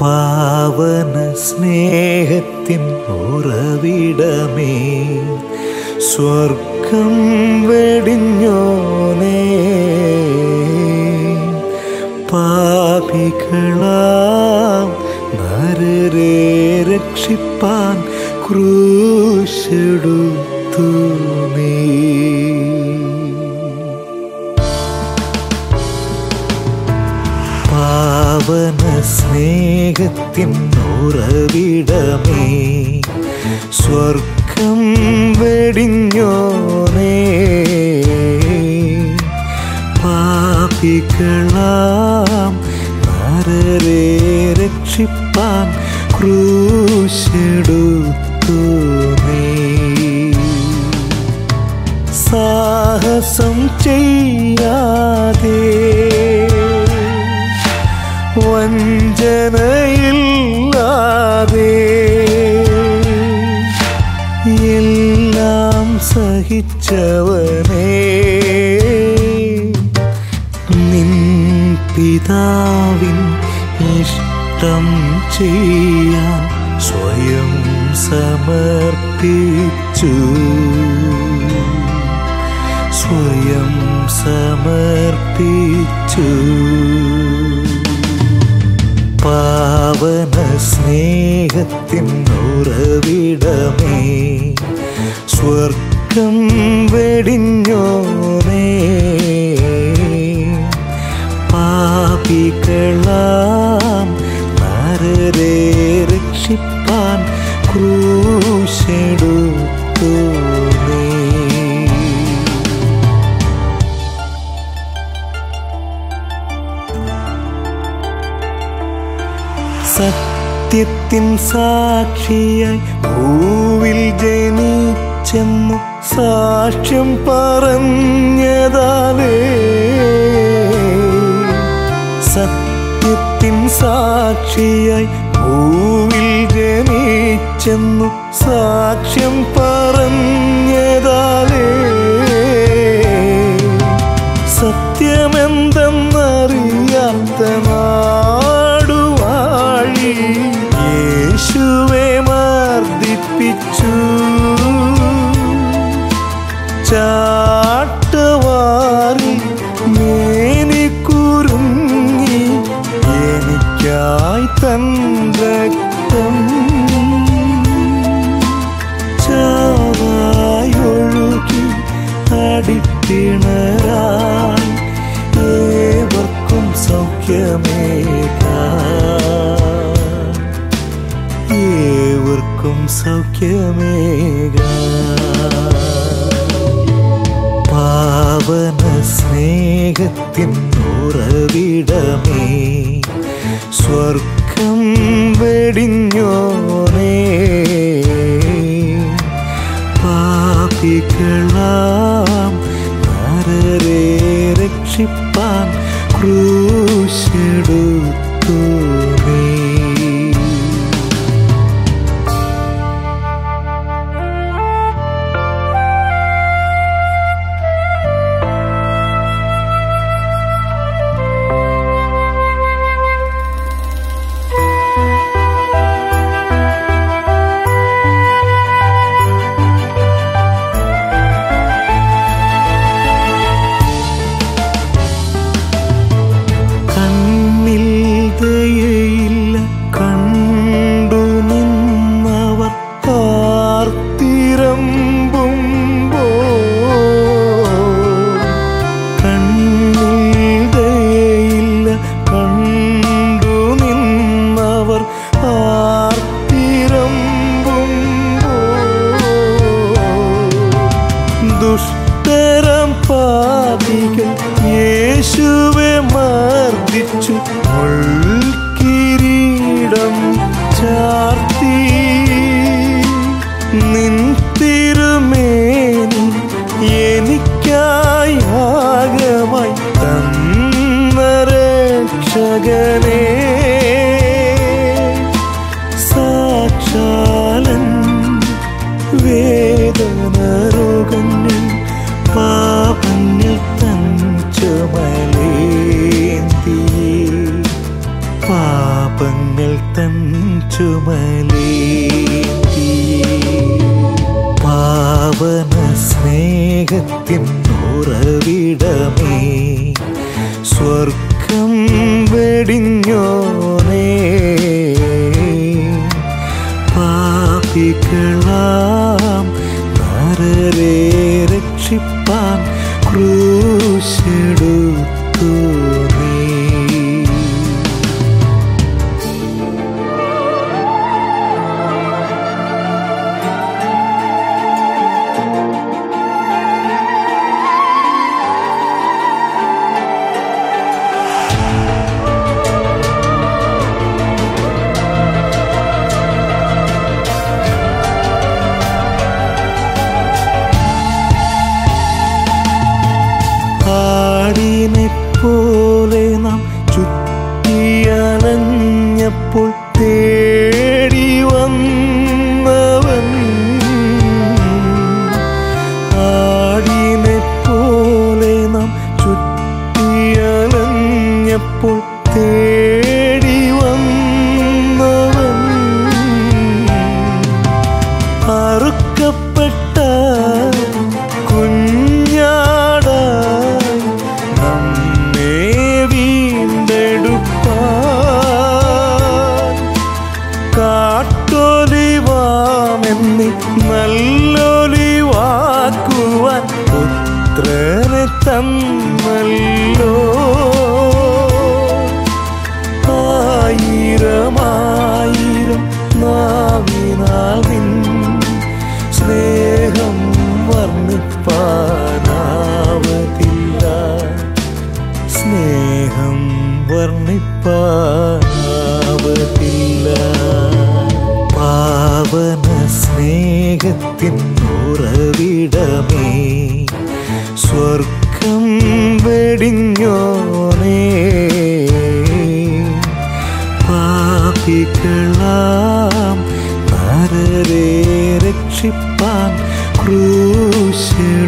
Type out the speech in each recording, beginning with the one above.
പാവന സ്നേഹത്തിൻ ഉറവിടമേ. സ്വർഗം വെടിഞ്ഞോനേ പാപികളാം നരരെ രക്ഷിപ്പാൻ ക്രൂശെടുത്തു നീ. പാവന സ്നേഹത്തിൻ ഉറവിടമേ സ്വർഗം വെടിഞ്ഞോനേ പാപികളാം നരരെ രക്ഷിപ്പാൻ ക്രൂശെടുത്തു നീ. സാഹസം ചെയ്യാതെ വഞ്ചനയില്ലാതെ എല്ലാം സഹിച്ചവനേ നിൻ പിതാവിൻ ഇഷ്ടം ചെയ്യാൻ സ്വയം സമർപ്പിച്ചു. സ്വയം സമർപ്പിച്ചു. പാവന സ്നേഹത്തിൻ ഉറവിടമേ. സ്വർഗം വെടിഞ്ഞോനേ സത്യത്തിൻ സാക്ഷിയായി ഭൂവിൽ ജനിച്ചെന്നു സാക്ഷ്യം പറഞ്ഞതാലേ. സത്യത്തിൻ സാക്ഷിയായി ഭൂവിൽ ജനിച്ചെന്നു സാക്ഷ്യം പറഞ്ഞതാലേ. സത്യമെന്തെന്നറിയാത്ത മർദ്ദിപ്പിച്ചു ചാട്ടവാറി മേനിക്കുരുങ്ങി എനിക്കായി തൻ രക്തം ചാവായൊഴുകി ഏവർക്കും സൗഖ്യമേക. ഏവർക്കും സൗഖ്യമേക. പാവന സ്നേഹത്തിൻ ഉറവിടമേ. സ്വർഗം വെടിഞ്ഞോനേ പാപികളാം നരരെ രക്ഷിപ്പാൻ ക്രൂശെടുത്തു to പാപങ്ങൾ തൻ ചുമലേ പാവന സ്നേഹത്തിൻ ഉറവിടമേ. സ്വർഗം വെടിഞ്ഞോനേ പാപികളാം നരരെ രക്ഷിപ്പാൻ ക്രൂശെടുത്തു ചുറ്റിയലഞ്ഞപ്പോൾ തേടി വന്നവൻ ആടിനെ പോലെ നാം ചുറ്റിയലഞ്ഞപ്പോൾ തേടി വന്നവൻ അറുക്കപ്പെട്ട തന്നല്ലോ ആയിരമായിരം നാവിനാൽ നിൻ സ്നേഹം വർണിപ്പാനാവതില്ല. സ്നേഹം വർണിപ്പാനാവതില്ല. പാവന സ്നേഹത്തിൻ ഉറവിടമേ സ്വർഗം വെടിഞ്ഞോനേ പാപികളാം നരരെ രക്ഷിപ്പാൻ ക്രൂശെടുത്തു.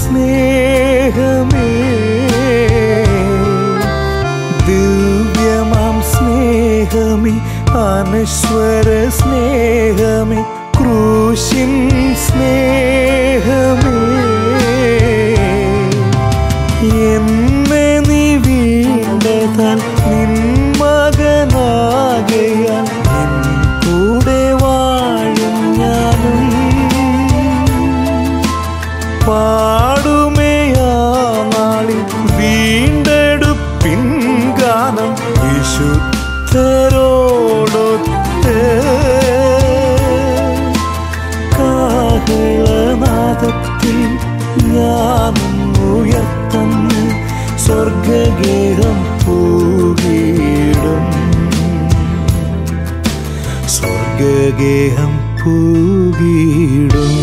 സ്നേഹമേ. ദിവ്യമാം സ്നേഹമേ അനശ്വര സ്നേഹമേ ക്രൂശിൻ സ്നേഹമേ. എന്നെ നീ വീണ്ടതാൽ നിൻ സ്വർഗഗേഹം പൂകിടും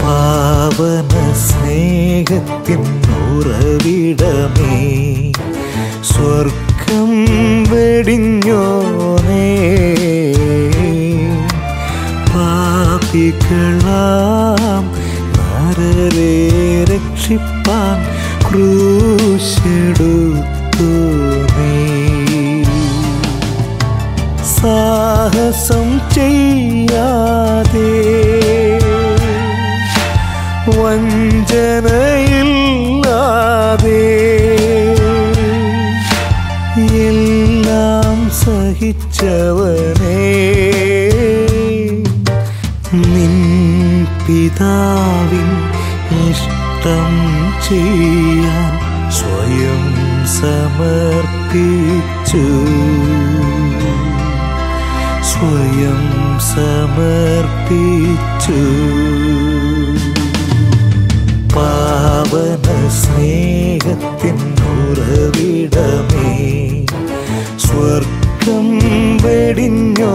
പാവന സ്നേഹത്തിൻ ഉറവിടമേ സ്വർഗം വെടിഞ്ഞോനേ പാപികളാം നരരെ രക്ഷിപ്പാൻ ക്രൂശെടുത്തു സഹിച്ചവനേ നിൻ പിതാവിൻ ഇഷ്ടം ചെയ്യാൻ സ്വയം സമർപ്പിച്ചു. സ്വയം സമർപ്പിച്ചു. സ്നേഹത്തിൻ ഉറവിടമേ സ്വർഗ വെടിഞ്ഞോ